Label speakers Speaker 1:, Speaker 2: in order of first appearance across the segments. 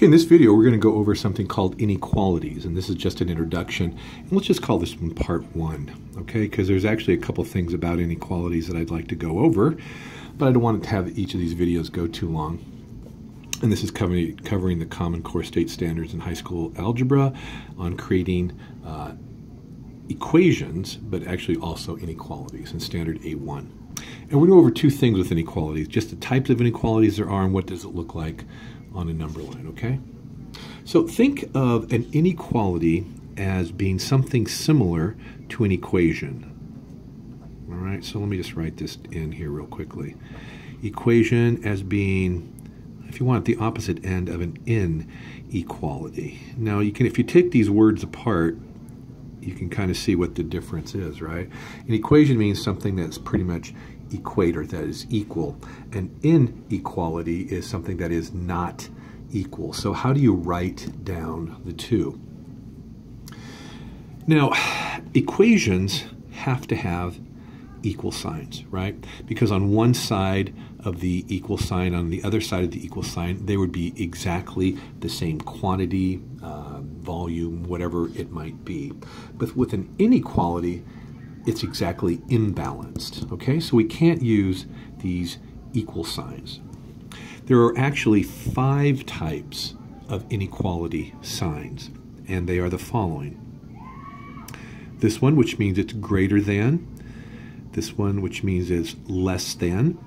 Speaker 1: Okay, in this video we're going to go over something called inequalities, and this is just an introduction. And let's just call this one part one, okay? Because there's actually a couple things about inequalities that I'd like to go over, but I don't want to have each of these videos go too long. And this is covering, covering the Common Core State Standards in high school algebra on creating uh, equations, but actually also inequalities in Standard A1. And we're going to go over two things with inequalities, just the types of inequalities there are and what does it look like on a number line, okay? So think of an inequality as being something similar to an equation. All right, so let me just write this in here real quickly. Equation as being, if you want, the opposite end of an inequality. Now, you can, if you take these words apart, you can kind of see what the difference is, right? An equation means something that's pretty much equator, that is equal. And inequality is something that is not equal. So how do you write down the two? Now, equations have to have equal signs, right? Because on one side of the equal sign, on the other side of the equal sign, they would be exactly the same quantity, uh, volume, whatever it might be. But with an inequality, it's exactly imbalanced. Okay, so we can't use these equal signs. There are actually five types of inequality signs, and they are the following. This one, which means it's greater than. This one, which means it's less than.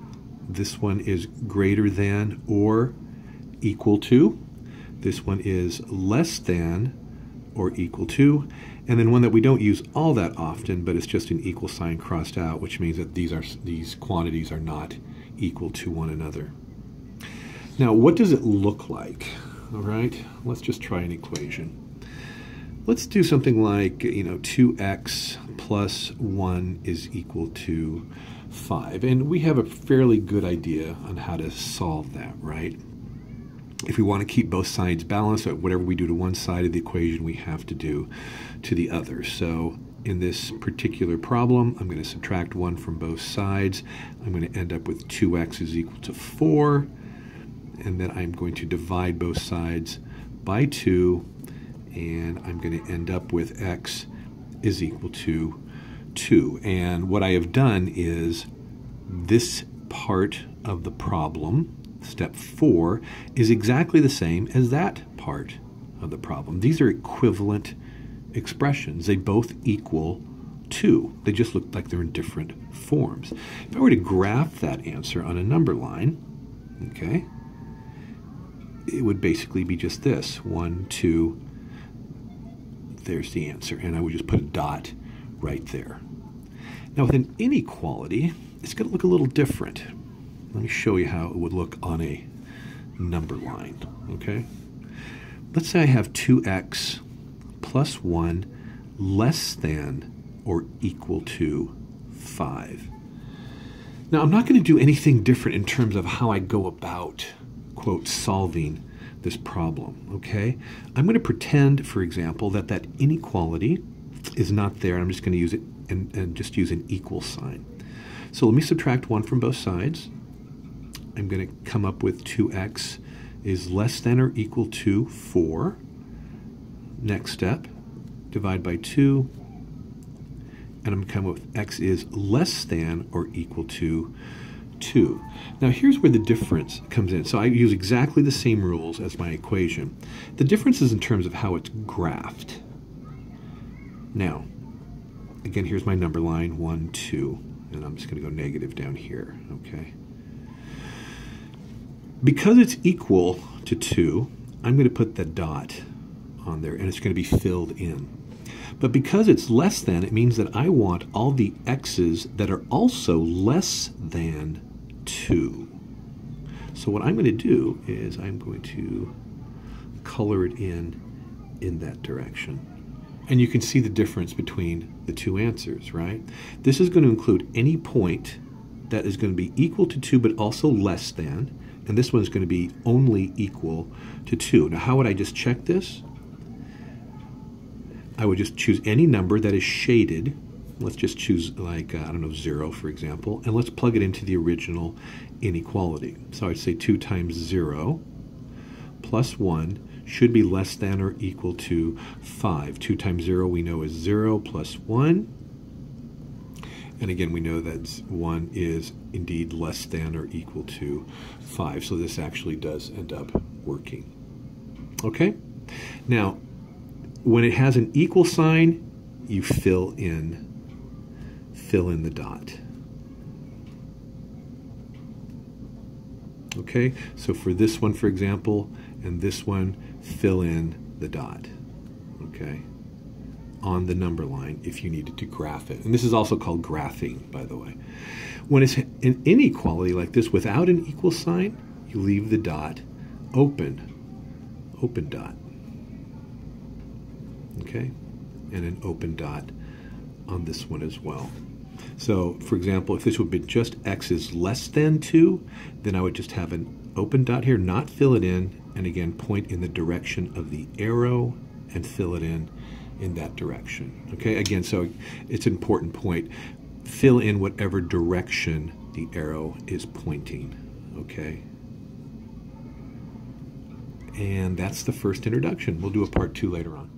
Speaker 1: This one is greater than or equal to. This one is less than or equal to, and then one that we don't use all that often, but it's just an equal sign crossed out, which means that these are these quantities are not equal to one another. Now, what does it look like? All right, let's just try an equation. Let's do something like, you know, 2x plus 1 is equal to 5. And we have a fairly good idea on how to solve that, right? If we want to keep both sides balanced, whatever we do to one side of the equation, we have to do to the other. So in this particular problem, I'm going to subtract 1 from both sides. I'm going to end up with 2x is equal to 4. And then I'm going to divide both sides by 2. And I'm going to end up with x is equal to 2. And what I have done is this part of the problem step four, is exactly the same as that part of the problem. These are equivalent expressions. They both equal 2. They just look like they're in different forms. If I were to graph that answer on a number line, okay, it would basically be just this. 1, 2, there's the answer. And I would just put a dot right there. Now with an inequality, it's going to look a little different. Let me show you how it would look on a number line, okay? Let's say I have 2x plus 1 less than or equal to 5. Now, I'm not going to do anything different in terms of how I go about, quote, solving this problem, okay? I'm going to pretend, for example, that that inequality is not there. I'm just going to use it and, and just use an equal sign. So let me subtract 1 from both sides. I'm going to come up with 2x is less than or equal to 4. Next step, divide by 2, and I'm going to come up with x is less than or equal to 2. Now here's where the difference comes in. So I use exactly the same rules as my equation. The difference is in terms of how it's graphed. Now, again, here's my number line, 1, 2, and I'm just going to go negative down here, okay? Because it's equal to 2, I'm going to put the dot on there, and it's going to be filled in. But because it's less than, it means that I want all the x's that are also less than 2. So what I'm going to do is I'm going to color it in in that direction. And you can see the difference between the two answers, right? This is going to include any point that is going to be equal to 2 but also less than, and this one is going to be only equal to 2. Now, how would I just check this? I would just choose any number that is shaded. Let's just choose, like, uh, I don't know, 0, for example, and let's plug it into the original inequality. So I'd say 2 times 0 plus 1 should be less than or equal to 5. 2 times 0 we know is 0 plus 1. And again, we know that 1 is indeed less than or equal to 5. So this actually does end up working. Okay? Now, when it has an equal sign, you fill in fill in the dot. Okay, so for this one, for example, and this one, fill in the dot. Okay, on the number line if you needed to graph it. And this is also called graphing, by the way. When it's an inequality like this without an equal sign, you leave the dot open, open dot. Okay, and an open dot on this one as well. So, for example, if this would be just x is less than 2, then I would just have an open dot here, not fill it in, and again, point in the direction of the arrow and fill it in in that direction. Okay, again, so it's an important point. Fill in whatever direction the arrow is pointing. Okay. And that's the first introduction. We'll do a part two later on.